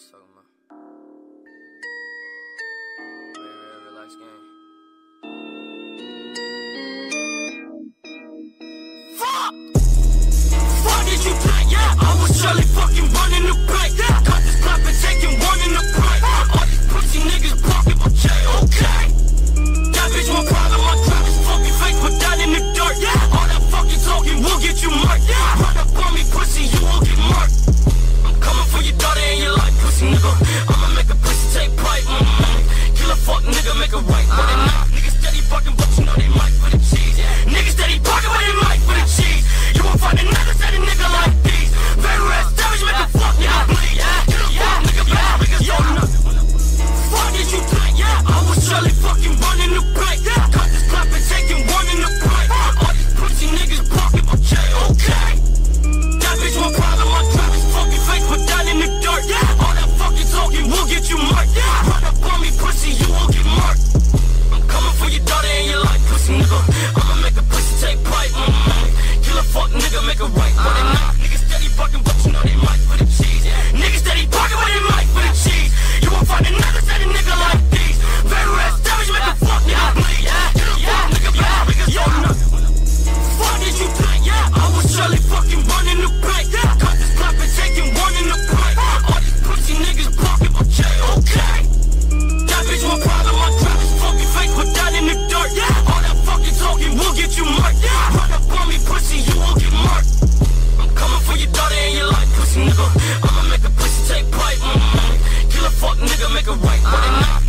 niggas talking about. Real, real, relax game. make a right, right, right.